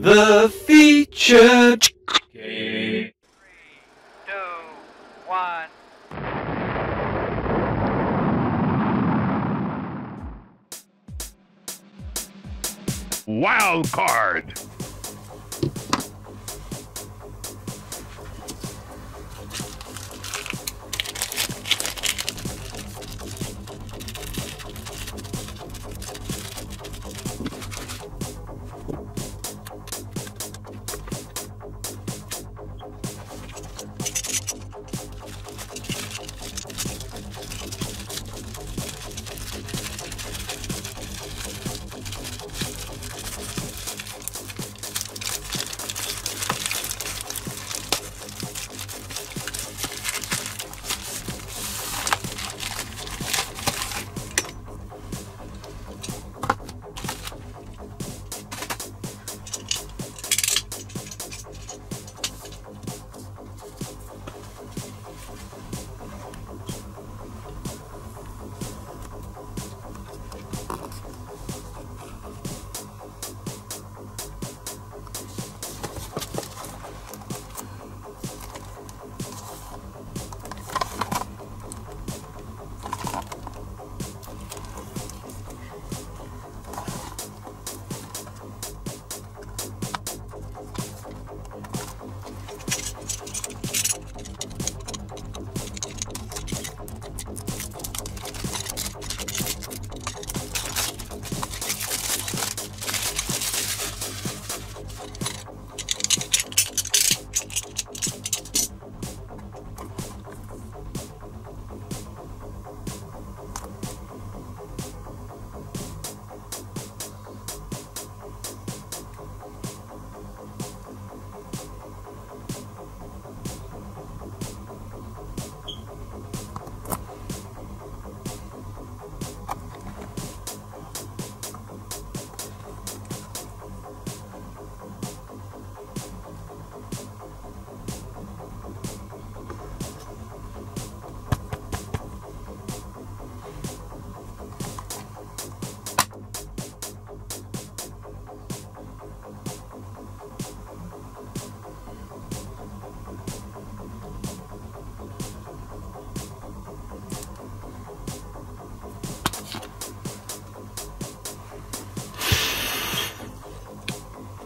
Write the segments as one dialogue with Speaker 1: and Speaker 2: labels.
Speaker 1: The feature.
Speaker 2: Three, two, one.
Speaker 3: Wild card.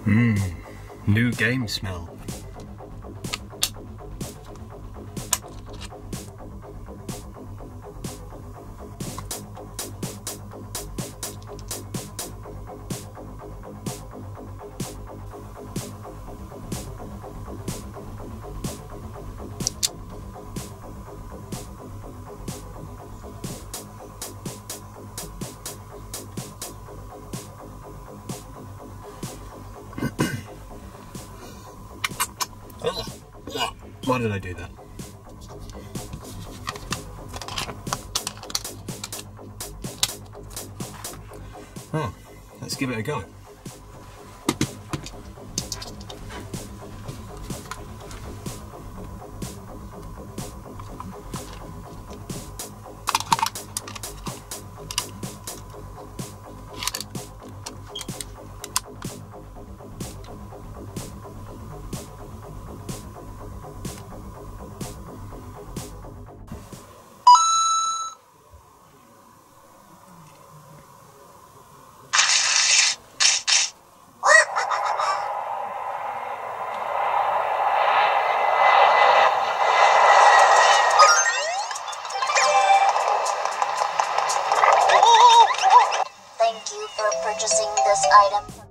Speaker 1: Mmm, new game smell. Why did I do that? Oh, let's give it a go.
Speaker 4: Purchasing this item.